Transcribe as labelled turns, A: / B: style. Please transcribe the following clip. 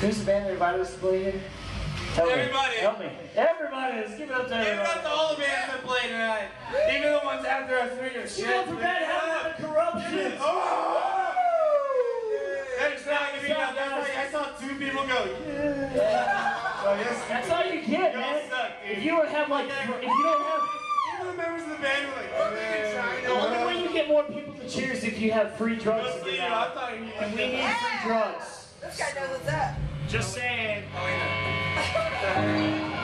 A: Who's the band that invited us to play in? Help
B: Everybody.
A: Me. Help me. Everybody. Let's give it up to everybody.
B: Give it up to all the bands that played tonight. Even the ones after us three are shit.
A: You don't forget how the corruption.
B: Oh! Thanks, not giving up. That's right. I saw two people go. Yeah. Oh, yes.
A: That's all you get,
B: Y'all
A: man.
B: suck.
A: If you don't have like, if you don't have,
B: Even the members of the band were like, yeah.
A: the only way you get more people to cheer is if you have free drugs
B: Mostly,
A: out.
B: talking to you.
A: And we need free drugs.
C: This guy knows what's up.
A: Just saying.
B: Oh, yeah.